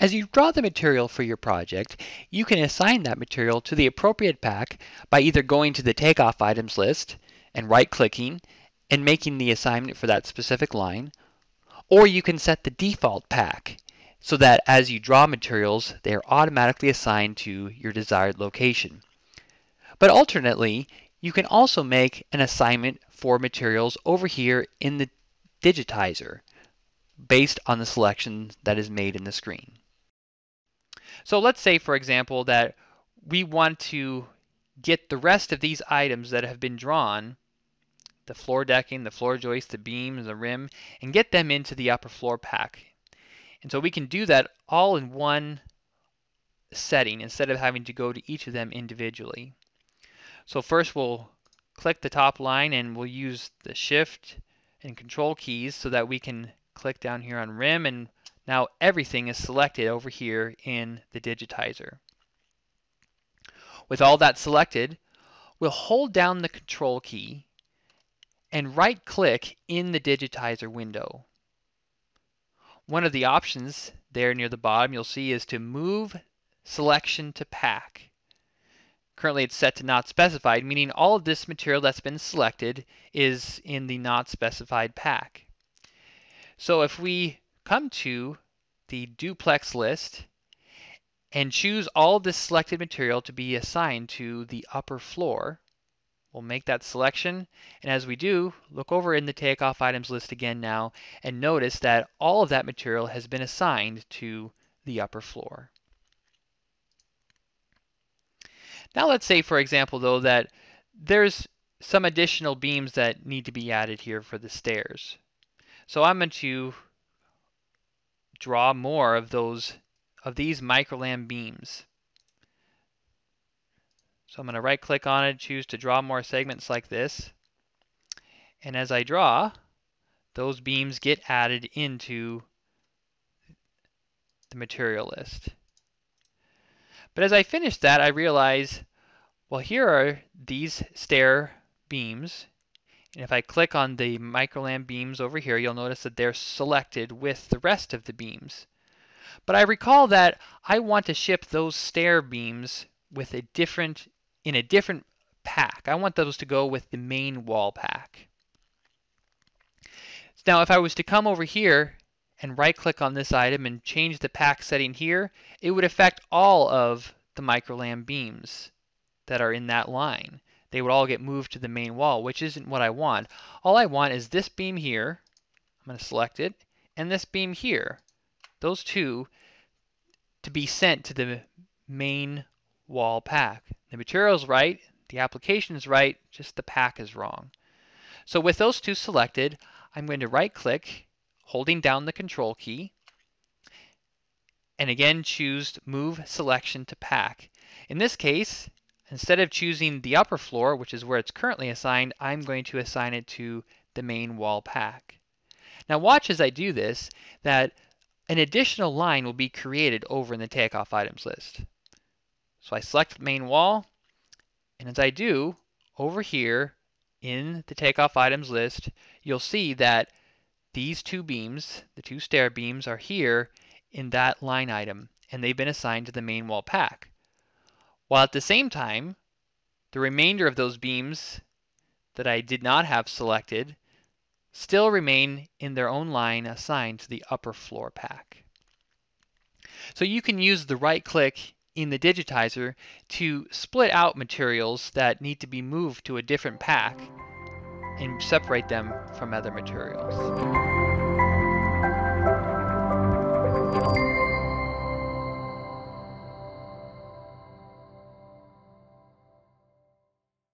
As you draw the material for your project, you can assign that material to the appropriate pack by either going to the takeoff items list and right-clicking and making the assignment for that specific line, or you can set the default pack so that as you draw materials, they are automatically assigned to your desired location. But alternately, you can also make an assignment for materials over here in the digitizer based on the selection that is made in the screen. So let's say, for example, that we want to get the rest of these items that have been drawn, the floor decking, the floor joist, the beams, the rim, and get them into the upper floor pack. And so we can do that all in one setting instead of having to go to each of them individually. So first we'll click the top line and we'll use the shift and control keys so that we can click down here on rim and now everything is selected over here in the digitizer. With all that selected, we'll hold down the control key and right click in the digitizer window. One of the options there near the bottom you'll see is to move selection to pack. Currently it's set to not specified, meaning all of this material that's been selected is in the not specified pack. So if we come to the duplex list and choose all this selected material to be assigned to the upper floor. We'll make that selection, and as we do, look over in the takeoff items list again now, and notice that all of that material has been assigned to the upper floor. Now let's say, for example, though, that there's some additional beams that need to be added here for the stairs. So I'm going to draw more of those of these microlam beams. So I'm going to right click on it, choose to draw more segments like this. And as I draw, those beams get added into the material list. But as I finish that, I realize, well, here are these stair beams. And if I click on the microlam beams over here, you'll notice that they're selected with the rest of the beams. But I recall that I want to ship those stair beams with a different in a different pack. I want those to go with the main wall pack. Now if I was to come over here and right click on this item and change the pack setting here, it would affect all of the microlam beams that are in that line they would all get moved to the main wall, which isn't what I want. All I want is this beam here, I'm going to select it, and this beam here, those two, to be sent to the main wall pack. The material is right, the application is right, just the pack is wrong. So with those two selected, I'm going to right click, holding down the control key, and again choose Move Selection to Pack. In this case, Instead of choosing the upper floor, which is where it's currently assigned, I'm going to assign it to the main wall pack. Now watch as I do this that an additional line will be created over in the takeoff items list. So I select the main wall, and as I do, over here in the takeoff items list, you'll see that these two beams, the two stair beams, are here in that line item, and they've been assigned to the main wall pack while at the same time, the remainder of those beams that I did not have selected still remain in their own line assigned to the upper floor pack. So you can use the right click in the digitizer to split out materials that need to be moved to a different pack and separate them from other materials.